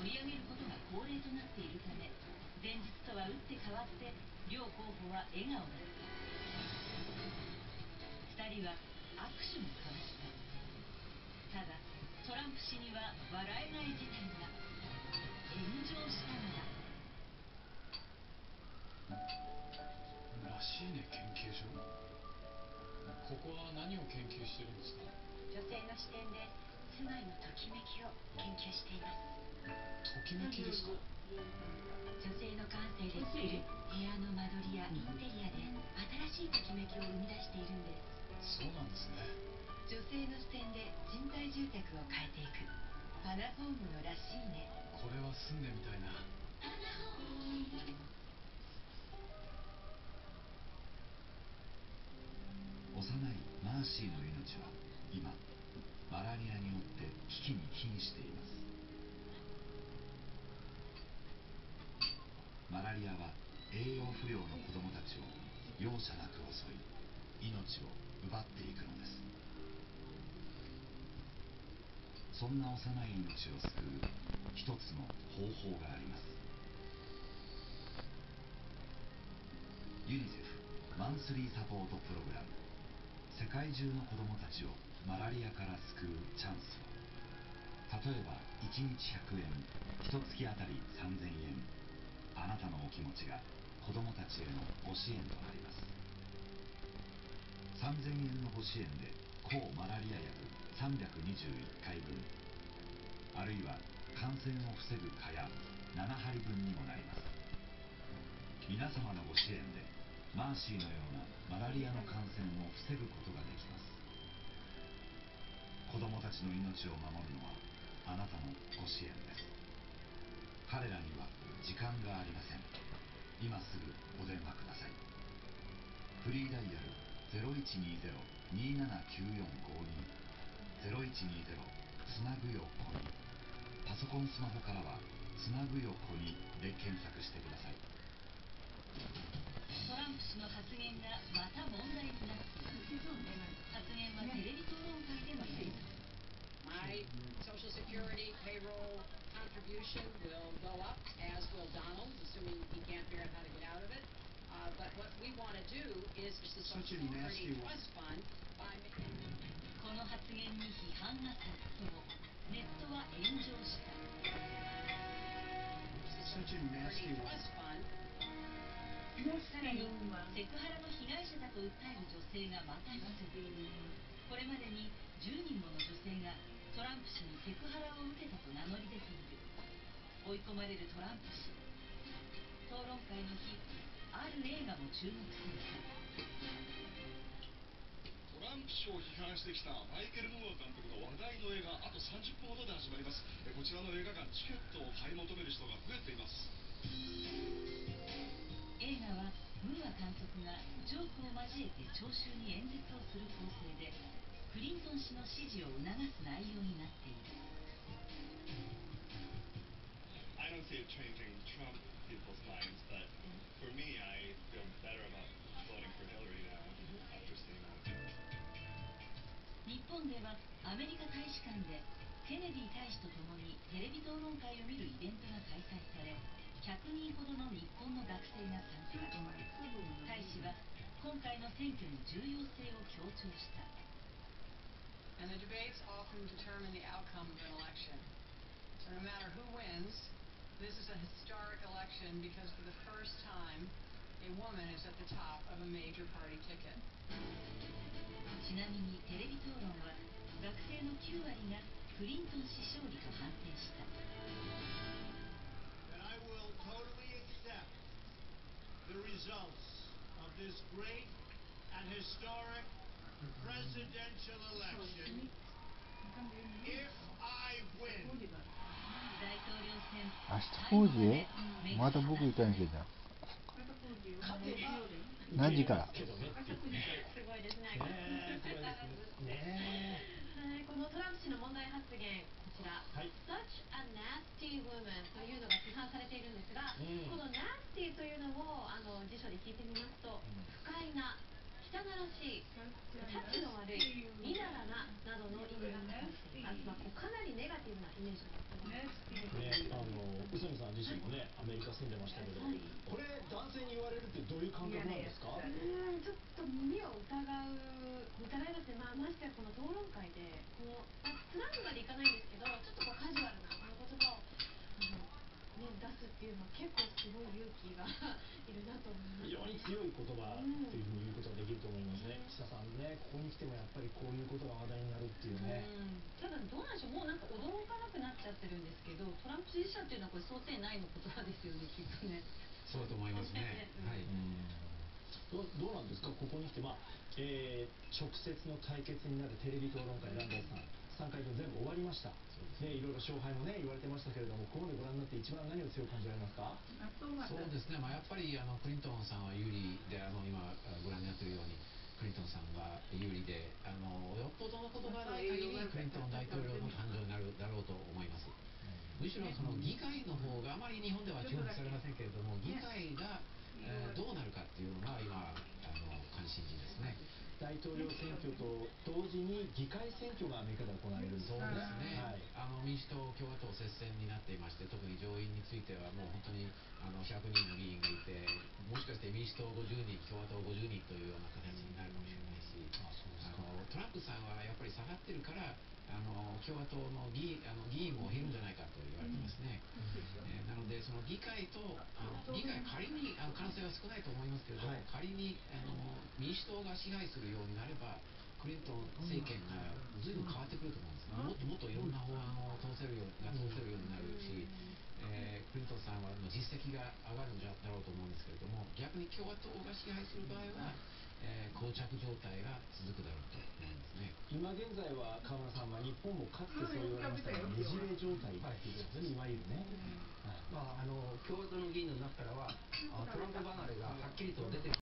取り上げることが恒例となっているため前日とは打って変わって両候補は笑顔だった2人は握手も交わした。ただトランプ氏には笑えない事態が炎上したのだ。らしいね研究所。ここは何を研究してるんですか？女性の視点で住まいのときめきを研究していますときめきですか？女性の感性で作る部屋の間取りやインテリアで新しいときめきを生み出しているんです。そうなんですね。女性の視点で賃貸住宅を変えていく。パナホームのらしいね。これは住んでみたいな。幼いマーシーの命は今マラリアによって危機に瀕していますマラリアは栄養不良の子供たちを容赦なく襲い命を奪っていくのです。そんな幼い命を救う一つの方法があります。ユニセフマンスリーサポートプログラム。世界中の子どもたちをマラリアから救うチャンスを。例えば1日100円1月あたり3000円。あなたのお気持ちが子どもたちへのご支援となります。3000円のご支援で抗マラリア薬321回分あるいは感染を防ぐ蚊や7針分にもなります。皆様のご支援でマーシーのようなマラリアの感染を防ぐことができます。子供たちの命を守るのはあなたのご支援です。彼らには時間がありません。今すぐお電話ください。フリーダイヤル0120-279452 0120つなぐよこに。パソコンスマホからはつなぐよこにで検索してください。トランプ氏の発言がまた問題になっている。発言はテレビ討論会でも言います。My Social Security payroll contribution will go up, as will Donald's, assuming he can't figure out how to get out of it. Uh, but what we want to do is the Social Such a Security nasty one. Trust Fund by making この発言に批判が殺到ネットは炎上した Such a nasty one. さらにセクハラの被害者だと訴える女性がまた一人これまでに10人もの女性がトランプ氏にセクハラを受けたと名乗り出ている追い込まれるトランプ氏討論会の日ある映画も注目されたトランプ氏を批判してきたマイケル・ムーア監督の話題の映画あと30分ほどで始まります。こちらの映画館チケットを買い求める人が増えています。映画はムーア監督がジョークを交えて聴衆に演説をする構成でクリントン氏の支持を促す内容になっている。See it changing Trump people's minds, but for me, I feel better about voting for Hillary now after seeing that. 日本ではアメリカ大使館でケネディ大使と共にテレビ討論会を見るイベントが開催され100人ほどの日本の学生が参加大使は今回の選挙の重要性を強調した And the debates often determine the outcome of an election. So no matter who wins, this is a historic election because for the first time, a woman is at the top of a major party ticket. ちなみにテレビ討論は学生の9割がクリントン氏勝利と判定した that I will totally accept the results of this great and historic presidential election if I win. 大統領選明日工事へまた僕行かなきゃじゃん何時から？すごいですね。はい、このトランプ氏の問題発言、こちら、such a nasty woman というのが批判されているんですが、この nasty というのもあの辞書で聞いてみますと、不快な、汚らしい、タチの悪い、みだらななどの意味が書かれていまあ、こうかなりネガティブなイメージがあります。ね、あの宇佐美さん自身もね、アメリカ住んでましたけど、これ、男性に言われるってどういう感覚なんですか？うーんちょっと耳を疑う疑います。ね、まあ、ましてやこの討論会でこの、まあ、スラングまでいかないんですけどちょっとこうカジュアルなこの言葉をあの、ね、出すっていうのは結構すごい勇気がいるなと思います、非常に強い言葉っていうふうに言うことができると思いますね、岸田さんね、ここに来てもやっぱりこういうことが話題になるっていうね。ただどうなんでしょう。もうなんか驚かなくなっちゃってるんですけどトランプ支持者っていうのはこれ想定内の言葉ですよねきっとね。そうだと思いますね。はい。どうどうなんですか、ここに来て、まあえー直接の対決になるテレビ討論会、ランダーさん、3回分全部終わりました、ね、いろいろ勝敗もね、言われてましたけれども、ここまでご覧になって、一番何を強く感じられますか？そうですね、まあ、やっぱりあのクリントンさんは有利で、あの今ご覧になっているように、クリントンさんが有利で、あのよっぽどのことがない限り、クリントン大統領の誕生になるだろうと思います。むしろその議会の方があまり日本では注目されませんけれども、議会が、えーどうなるかっていうのが今、あの関心事ですね。大統領選挙と同時に議会選挙がアメリカで行われるそう。ですね、はい。あの民主党、共和党接戦になっていまして、特に上院についてはもう本当にあの100人の議員がいて、もしかして民主党50人、共和党50人というような形になるかもしれないし、あのトランプさんはやっぱり下がってるから、あの共和党の議あの議員も減るんじゃないかと言われてますね。えーなので、その議会と、あの議会、仮にあの可能性は少ないと思いますけれども、仮にあの民主党が支配するようになれば、クリントン政権がずいぶん変わってくると思うんです。ね、もっともっといろんな法案を通せるようが通せるようになるし、えークリントンさんはの実績が上がるんじゃだろうと思うんですけれども、逆に共和党が支配する場合は、えー膠着状態が続くだろうと思うんですね。今現在は川村さんは日本もかつてそう言われましたが、ねじれ状態っていうことですね、いわゆるね。まあ、あの共和党の議員の中からは、あトランプ離れがはっきりと出て